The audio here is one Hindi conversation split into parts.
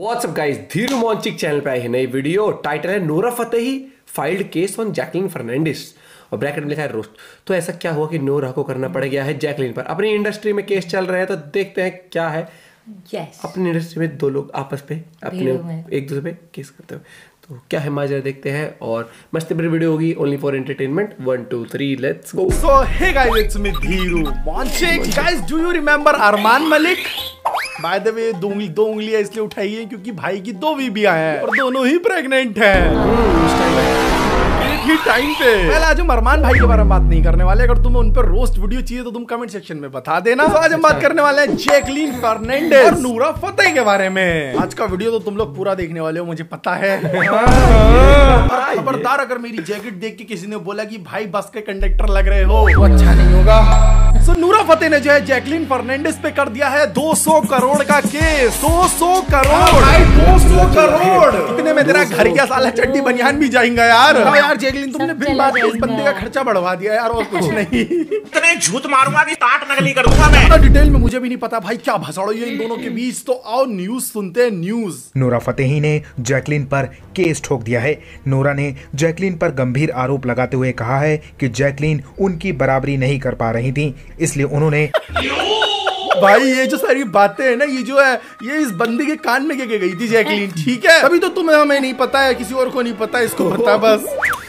What's up guys Dhiru Monchik channel पे आई है नई वीडियो टाइटल है Nora Fatehi filed case on Jacqueline Fernandez और ब्रैकेट में लिखा है रोस्ट। तो ऐसा क्या हुआ कि नूरा को करना पड़ गया है जैकलिन पर? अपनी इंडस्ट्री में केस चल रहे हैं तो देखते हैं क्या है। यस अपनी इंडस्ट्री में दो लोग आपस पे अपने हैं। एक दूसरे पे केस करते हुए। तो क्या है माजरा देखते हैं। और मस्त बड़ी वीडियो होगी only for entertainment one two three let's go So hey guys, it's me Dhiru Monchik. Guys, do you remember Arman Malik? By the way दो उंगली दो उंगलियाँ इसलिए उठाई है क्योंकि भाई की दो बीबियाँ हैं और दोनों ही प्रेग्नेंट हैं। ही टाइम पे। पहले आज हम अरमान भाई के बारे में बात नहीं करने वाले। अगर तुम्हें उन पर रोस्ट वीडियो चाहिए तो तुम कमेंट सेक्शन में बता देना। तो आज हम बात करने वाले हैं जैकलीन फर्नांडिस और नूरा फतेह के बारे में। आज का वीडियो तो तुम लोग पूरा देखने वाले हो मुझे पता है। खबरदार अगर मेरी जैकेट देख के किसी ने बोला की भाई बस के कंडक्टर लग रहे हो तो अच्छा नहीं होगा। सो नूरा फतेह ने जो है जैकलिन फर्नांडिस पे कर दिया है 200 करोड़ का केस 200 करोड़। भाई 200 करोड़ इतने में तेरा घर क्या साला चट्टी बनियान भी जाएगा यार। हाँ यार जैकलिन तुमने बिल बिन बात इस बंदे का खर्चा बढ़वा दिया यार और कुछ नहीं। झूठ मारूँगा कि ताट नकली कर दूँगा मैं। इतना डिटेल में मुझे भी नहीं पता भाई क्या भसड़ो ये इन दोनों के बीच? तो आओ न्यूज़ सुनते हैं न्यूज़। नोरा फतेही ने जैकलिन पर केस ठोक दिया है। नोरा ने जैकलिन पर गंभीर आरोप लगाते हुए कहा है कि जैकलिन उनकी बराबरी नहीं कर पा रही थी इसलिए उन्होंने भाई ये जो सारी बातें है ना ये जो है ये इस बंदी के कान में क्या गई थी जैकलीन? ठीक है? अभी तो तुम्हें हमें नहीं पता है किसी और को नहीं पता इसको पता बस।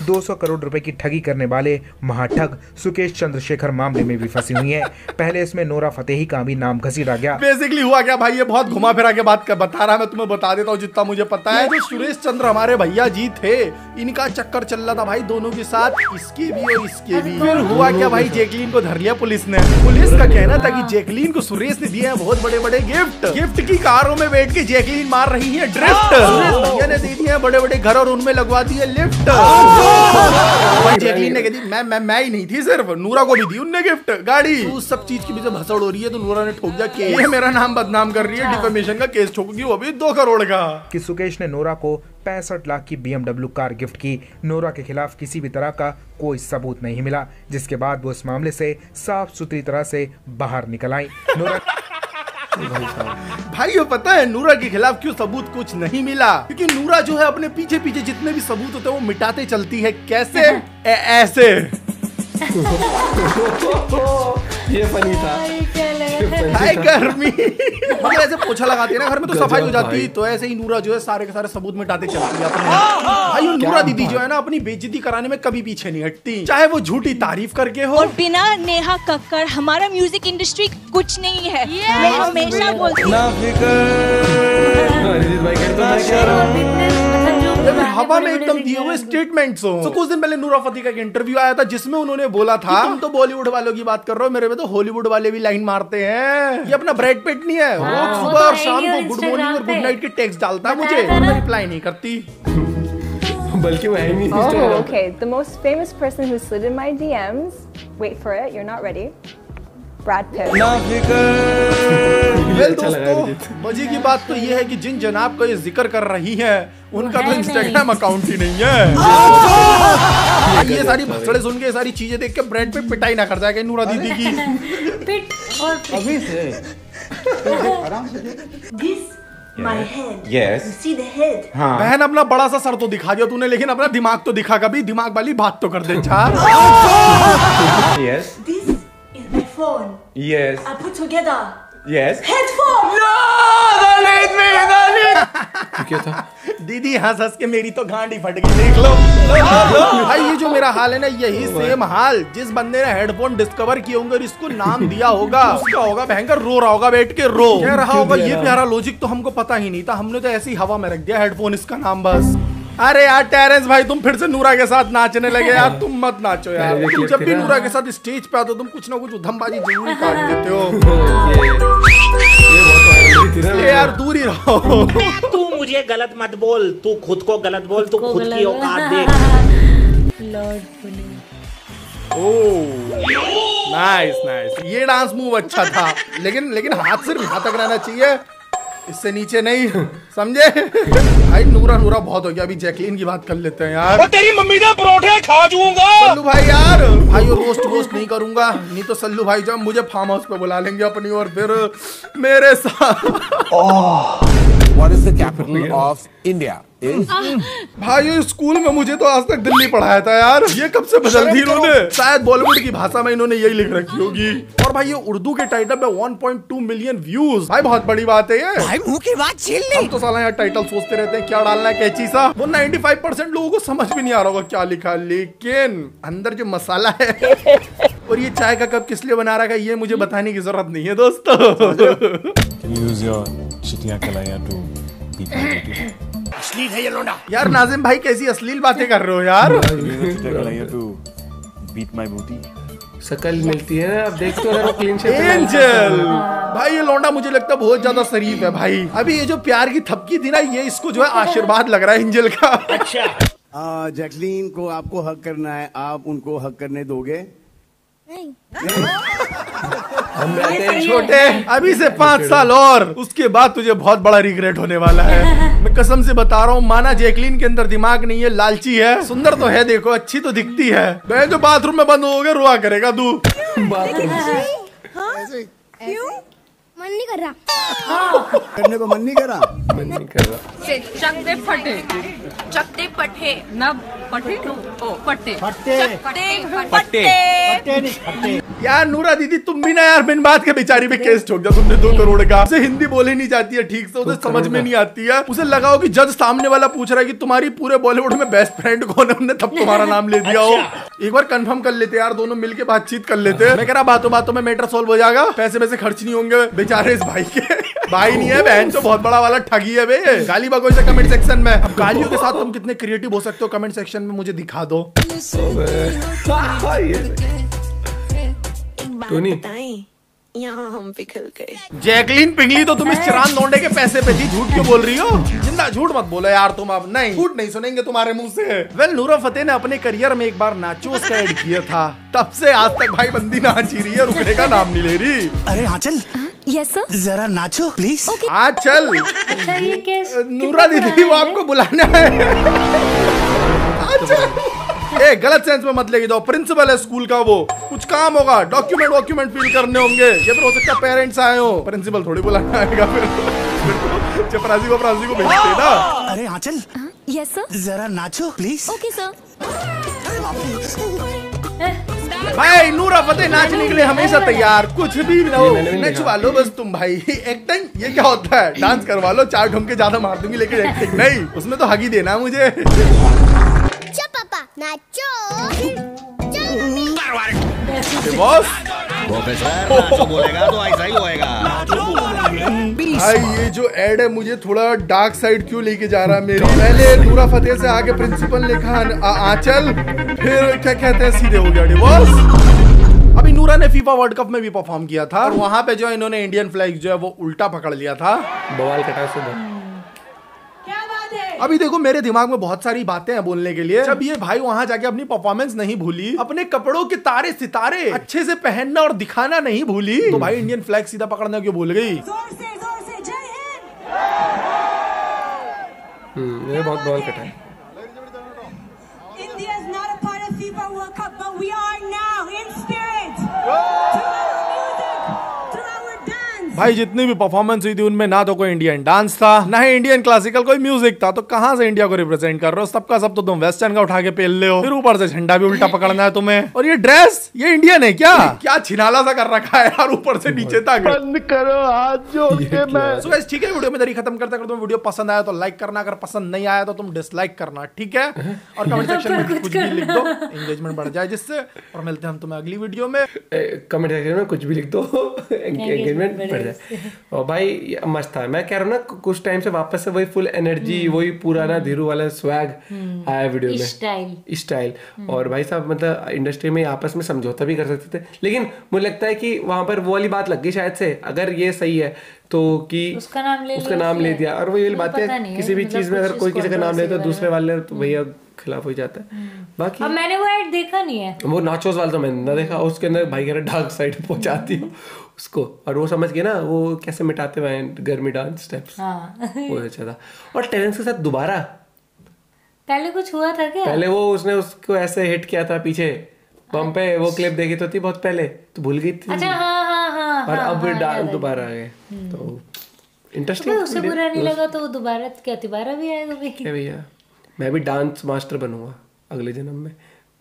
200 करोड़ रुपए की ठगी करने वाले महाठग सुकेश चंद्रशेखर मामले में भी फंसी हुई है। पहले इसमें नोरा फतेही का भी नाम घसीटा गया। बेसिकली हुआ क्या भाई? ये बहुत घुमा फिरा के बात कर बता रहा है, मैं तुम्हें बता देता हूँ जितना मुझे पता है। जो सुरेश चंद्र हमारे भैया जी थे इनका चक्कर चल रहा था भाई दोनों के साथ इसके भी और इसके भी। फिर हुआ क्या भाई? जैकलीन को धर लिया पुलिस ने। पुलिस का कहना था कि जैकलीन को सुरेश ने दिए हैं बहुत बड़े बड़े गिफ्ट। गिफ्ट की कारों में बैठ के जैकलीन मार रही है। ड्रिफ्ट भैया ने दे दिए हैं बड़े बड़े घर और उनमें लगवा दिए लिफ्ट। भाई जैकलीन ने कह दी मैं मैं मैं ही नहीं थी सिर्फ़। नूरा को भी दी उनने गिफ्ट गाड़ी। उस सब चीज़ की भी भसड़ हो रही है तो नूरा ने ठोक दिया कि ये मेरा नाम बदनाम कर रही है डिफेमेशन का केस ठोकगी वो भी दो करोड़ का। कि सुकेश ने नोरा को पैंसठ लाख की बीएमडब्ल्यू कार गिफ्ट की। नोरा के खिलाफ किसी भी तरह का कोई सबूत नहीं मिला जिसके बाद वो इस मामले से साफ़ सुथरी तरह से बाहर निकल आई। नोरा भाई ये पता है नूरा के खिलाफ क्यों सबूत कुछ नहीं मिला? क्योंकि नूरा जो है अपने पीछे पीछे जितने भी सबूत होते हैं वो मिटाते चलती है। कैसे? ऐसे। ये फनी था। हाय गर्मी। मतलब ऐसे पोछा लगाते हैं ना घर में तो सफ़ाई हो जाती है तो ऐसे ही नूरा जो है सारे के सारे सबूत मिटाते चलती है अपने भाई नूरा दीदी जो है ना अपनी बेइज्जती कराने में कभी पीछे नहीं हटती। चाहे वो झूठी तारीफ़ करके हो। और बिना नेहा कक्कड़ हमारा म्यूज़िक इंडस्ट्री कुछ नहीं है। मैं हमेशा बोलती हूँ। हैं, हूँ हवा में एकदम दिए हुए स्टेटमेंट्स हो तो कुछ दिन पहले नूरा फतेही का एक इंटरव्यू आया था जिसमें उन्होंने बोला था तुम तो बॉलीवुड वालों की बात कर रहे हो मेरे में तो हॉलीवुड वाले भी लाइन मारते हैं ये अपना ब्रेड पेट नहीं है रोज वो सुबह तो और शाम को गुड मॉर्निंग और गुड नाइट के टेक्स्ट डालता है मुझे। रिप्लाई नहीं करती बल्कि वो है ही नहीं Oh, okay. The most famous person who slid in my DMs. Wait for it. You're not ready. Brad Pitt. Well अच्छा दोस्तों मज़े की बात तो ये है कि जिन जनाब का ये ज़िक्र कर रही है उनका तो इंस्टाग्राम अकाउंट ही नहीं है ये सारी भसड़े सुन के सारी चीज़ें देख के ब्रेड पे पिटाई ना कर जाएगा नूरा दीदी की पिट और. Yes. The head? बहन अपना बड़ा सा सर तो दिखा दिया तूने लेकिन अपना दिमाग तो दिखा कभी दिमाग वाली बात तो कर दे चार Yes. This is my phone. Yes. I put together Yes. headphone. क्या था? दीदी हंस हंस के मेरी तो गांड ही फट गई देख लो। भाई ये जो मेरा हाल है ना यही सेम हाल। जिस बंदे ने हेडफोन डिस्कवर किए होंगे और इसको नाम दिया होगा। उसका होगा भयंकर रो रहा होगा बैठ के रो। कह रहा होगा ये? प्यारा लॉजिक तो हमको पता ही नहीं था। हमने तो ऐसी हवा में रख दिया हेडफोन इसका नाम बस। अरे यार टेरेंस भाई तुम फिर से नूरा के साथ नाचने लगे यार। तुम मत नाचो यार। तुम जब भी नूरा के साथ स्टेज पे आते हो तुम कुछ ना कुछ उधमबाजी ज़रूर काट देते हो। दूर तू मुझे गलत मत बोल। तू खुद को गलत बोल तू खुद की औकात देख। लॉर्ड नाइस नाइस ये डांस मूव अच्छा था। लेकिन लेकिन हाथ सिर्फ़ यहाँ तक रहना चाहिए। इससे नीचे नहीं समझे? भाई नूरा नूरा बहुत हो गया अभी जैकलीन की बात कर लेते हैं यार। तेरी मम्मी ने परोठे खा जाऊँगा। सल्लू भाई यार भाई रोस्ट वोस्ट नहीं करूँगा। नहीं तो सल्लू भाई जब मुझे फार्म हाउस पे बुला लेंगे अपनी और फिर मेरे साथ। What is the capital of India? भाई ये स्कूल में मुझे तो आज तक दिल्ली पढ़ाया था यार। ये कब से बदल दी इन्होंने? शायद बॉलीवुड की भाषा में इन्होंने यही लिख रखी होगी। और भाई ये उर्दू के टाइटल पे 1.2 मिलियन व्यूज़ भाई बहुत बड़ी बात है ये। भाई मुँह की बात छीन ली। हम तो साला यहाँ टाइटल सोचते रहते हैं क्या डालना है कैची सा वो 95 परसेंट लोगों को समझ भी नहीं आ रहा होगा क्या लिखा लेकिन अंदर जो मसाला है और ये चाय का कप किस लिए बना रखा है ये मुझे बताने की ज़रूरत नहीं है दोस्तों। To beat my booty? यार नाजिम भाई कैसी अश्लील बातें कर रहे हो यार? kalaya to beat my शकल मिलती है ना अब देख तो वो क्लीन एंजल भाई ये लौंडा मुझे लगता है बहुत ज़्यादा शरीफ है भाई। अभी ये जो प्यार की थपकी थी ना ये इसको जो है आशीर्वाद लग रहा है एंजल का। आ, जैकलीन को आपको हक करना है आप उनको हक करने दोगे। हम रहते हैं छोटे अभी से पाँच साल और। उसके बाद तुझे बहुत बड़ा रिग्रेट होने वाला है। मैं कसम से बता रहा हूँ माना जैकलीन के अंदर दिमाग नहीं है लालची है। सुंदर तो है देखो अच्छी तो दिखती है। मैं जो बाथरूम में बंद हो गया रुआ करेगा तू। क्यों मन नहीं कर रहा करने को मन नहीं करा मन नहीं कर रहा चकते फटे। चकते पटे न पटे ओ पटे यार नूरा दीदी तुम भी ना यार बिन बात के बेचारी पे केस ठोक दिया तुमने दो करोड़ का। उसे हिंदी बोली नहीं जाती है ठीक से उसे समझ में नहीं आती है। उसे लगाओ कि जज सामने वाला पूछ रहा है कि तुम्हारी पूरे बॉलीवुड में बेस्ट फ्रेंड कौन है? तब तुम्हारा नाम ले दिया हो एक बार कंफर्म कर लेते यार दोनों मिलके बातचीत कर लेते। मैं कह रहा बातों बातों में मैटर सोल्व हो जाएगा। पैसे वैसे खर्च नहीं होंगे बेचारे इस भाई के। भाई नहीं है बहन तो बहुत बड़ा वाला ठगी है बे। गाली बगोई से कमेंट सेक्शन में। अब गालियों के साथ तुम कितने क्रिएटिव हो सकते हो? कमेंट सेक्शन में मुझे दिखा दो। टोनी यहाँ हम पिघल गए। जैकलीन पिघली तो तुम इस चिरान नोंडे के पैसे पे थी झूठ क्यों बोल रही हो? ज़िंदा झूठ मत बोलो यार तुम अब। नहीं झूठ नहीं सुनेंगे तुम्हारे मुँह से। वेल नूरा फतेह ने अपने करियर में एक बार नाचोस का एड किया था। तब से आज तक भाई बंदी नाच ही रही है रुकने का नाम नहीं ले रही। अरे आंचल। यस सर जरा नाचो प्लीज़ आज चल अच्छा ये केस नूरा दीदी वो आपको बुलाना है। आज चल ए गलत सेंस में मत लेके जाओ। प्रिंसिपल है स्कूल का वो। कुछ काम होगा। डॉक्यूमेंट वॉक्यूमेंट फिल करने होंगे। ये फिर हो सकता है पेरेंट्स आए हो। प्रिंसिपल थोड़ी बुलाना आएगा फिर। चपरासी को अपरासी को भेजते हैं ना। अरे आंचल। यस सर जरा नाचो प्लीज़ ओके सर भाई नूरा फतेह नाचने के लिए हमेशा तैयार। कुछ भी ना हो। नचवा लो बस तुम भाई। एक्टिंग ये क्या होता है? डांस करवा लो। चार ढोंके ज़्यादा मार दूँगी लेकिन एक्टिंग नहीं। उसमें तो हगी देना है मुझे। पापा नाचो बॉस बोलेगा तो ऐसा ही होएगा। भाई ये जो एड है मुझे थोड़ा डार्क साइड क्यों लेके जा रहा है मेरी? पहले नूरा फतेह से आगे प्रिंसिपल लिखा आ- आंचल फिर क्या कहते हैं? सीधे हो गया डिवोर्स अभी नूरा ने फीफा वर्ल्ड कप में भी परफॉर्म किया था और वहाँ पे जो है इन्होंने इंडियन फ्लैग जो है वो उल्टा पकड़ लिया था। बवाल कटा से अभी देखो मेरे दिमाग में बहुत सारी बातें हैं बोलने के लिए। जब ये भाई वहाँ जाके अपनी परफॉर्मेंस नहीं भूली अपने कपड़ों के तारे सितारे अच्छे से पहनना और दिखाना नहीं भूली तो भाई इंडियन फ्लैग सीधा पकड़ना क्यों भूल गई? हम्म ये बहुत बॉल कटा है। भाई जितनी भी परफॉर्मेंस हुई थी उनमें ना तो कोई इंडियन डांस था ना ही इंडियन क्लासिकल कोई म्यूज़िक था। तो कहाँ से इंडिया को रिप्रेजेंट कर रहे हो? सबका सब तो तुम वेस्टर्न का उठा के पेल ले हो। फिर ऊपर से झंडा भी उल्टा पकड़ना है तुम्हें। और ये ड्रेस ये इंडियन है क्या? क्या छिनाला सा कर रखा है यार ऊपर से नीचे तक। बंद करो हाथ जोड़ के मैं। सो गाइस ठीक है वीडियो में दरी खत्म करते अगर तुम्हें वीडियो पसंद आया तो लाइक करना अगर पसंद नहीं आया तो तुम डिसलाइक करना ठीक है? और कमेंट सेक्शन में कुछ भी लिख दो। एंगेजमेंट बढ़ जाए जिससे। और मिलते हैं हम तुम्हें अगली वीडियो में। कमेंट सेक्शन में कुछ भी लिख दो। एंगेजमेंट बढ़ जाए और भाई मस्त था। मैं कह रहा हूँ ना कुछ टाइम से वापस से वही फुल एनर्जी वही पूरा ना धीरू वाला स्वैग आया वीडियो में। स्टाइल स्टाइल और भाई साहब मतलब इंडस्ट्री में आपस में समझौता भी कर सकते थे। लेकिन मुझे लगता है कि वहाँ पर वो वाली बात लग गई शायद से अगर ये सही है तो कि उसका नाम ले उसका नाम ले दिया। और वो ये बात है किसी भी मतलब चीज़ में अगर कोई किसी का नाम ले तो दूसरे वाले तो भैया खिलाफ हो जाता है। बाकी अब मैंने वो ऐड देखा नहीं है। वो नाचोस वाला तो मैंने ना देखा उसके अंदर भाई कह रहा डार्क साइड पहुंचाती हो। उसको। और वो समझ गए ना वो कैसे मिटाते हुए गर्मी डांस स्टेप्स हाँ। वो अच्छा था। और टेरेंस के साथ दोबारा? पहले कुछ हुआ था क्या? पहले वो उसने उसको ऐसे हिट किया था पीछे। बम पे वो क्लिप देखी तो थी बहुत पहले तो भूल गई थी। अच्छा हाँ हाँ हाँ और हाँ, अब हाँ, डांस दोबारा आ गए तो तो इंटरेस्टिंग भाई उसे बुरा नहीं लगा तो वो दोबारा क्या दोबारा भी आएगा है भैया मैं भी डांस मास्टर बनूँगा अगले जन्म में।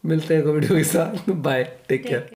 मिलते हैं को वीडियो के साथ बाय टेक केयर